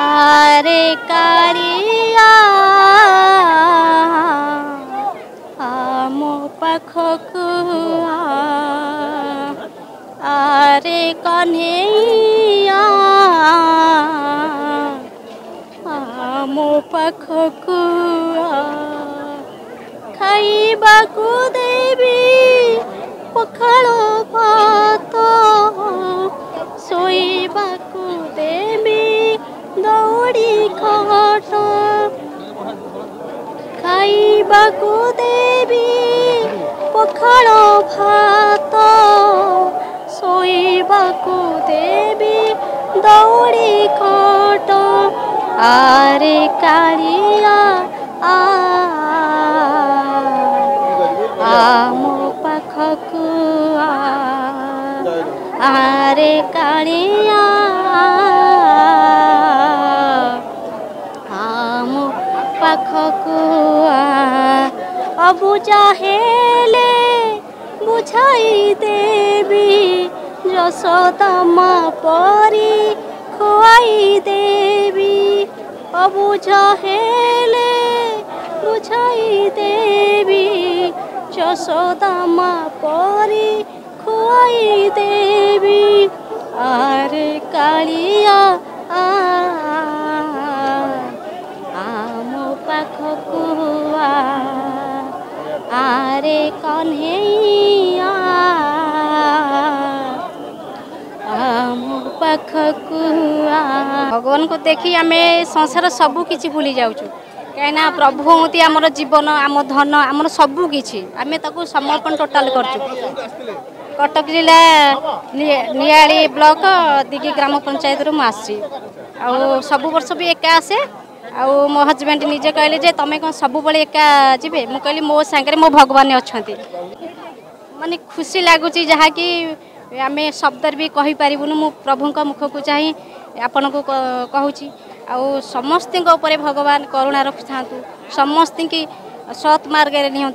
আরে কারিয়া আমো পাখকু আরে কনহেয়া আমো পাখকু খাইবাকু দেবী পখালো ঘট খাইবাকু দেবী পখাল ভাত শোইবাকু দেবী দৌড়ি খট আরে কালিয়া আম পাখকু আরে কালিয়া ଆମ ପାଖକୁ ଅବୁଝା ହେଲେ ବୁଝାଇ ଦେବି ଯଶୋଦମା ପରି ଖୁଆଇ ଦେବି ଅବୁଝା ହେଲେ ବୁଝାଇ ଦେବି যশোদামা পরে খুয়াই দেবী আর কালিয়া আ রাখো কুয়া আরে কনহেয়া পাখকু ভগবানଙ୍କୁ ଦେଖି ଆମେ ସଂସାର ସବୁ କିଛି ଭୁଲି ଯାଉଛୁ କାହିଁକିନା ପ୍ରଭୁ ହୁଅନ୍ତି ଆମର ଜୀବନ ଆମ ଧନ ଆମର ସବୁ କିଛି ଆମେ ତାକୁ ସମର୍ପଣ ଟୋଟାଲ କରୁଛୁ କଟକ ଜିଲ୍ଲା ନିଆଳି ବ୍ଲକ ଦିଗି ଗ୍ରାମ ପଞ୍ଚାୟତରୁ ମୁଁ ଆସିଛି ଆଉ ସବୁ ବର୍ଷ ବି ଏକା ଆସେ ଆଉ ମୋ ହଜବେଣ୍ଡ ନିଜେ କହିଲେ ଯେ ତମେ କ'ଣ ସବୁବେଳେ ଏକା ଯିବେ ମୁଁ କହିଲି ମୋ ସାଙ୍ଗରେ ମୋ ଭଗବାନ ଅଛନ୍ତି ମାନେ ଖୁସି ଲାଗୁଛି ଯାହାକି ଆମେ ଶବ୍ଦରେ ବି କହିପାରିବୁନି ମୁଁ ପ୍ରଭୁଙ୍କ ମୁଖକୁ ଚାହିଁ ଆପଣଙ୍କୁ କହୁଛି ଆଉ ସମସ୍ତଙ୍କ ଉପରେ ଭଗବାନ କରୁଣା ରଖିଥାନ୍ତୁ ସମସ୍ତଙ୍କୁ ସତ୍ ମାର୍ଗରେ ନିଅନ୍ତୁ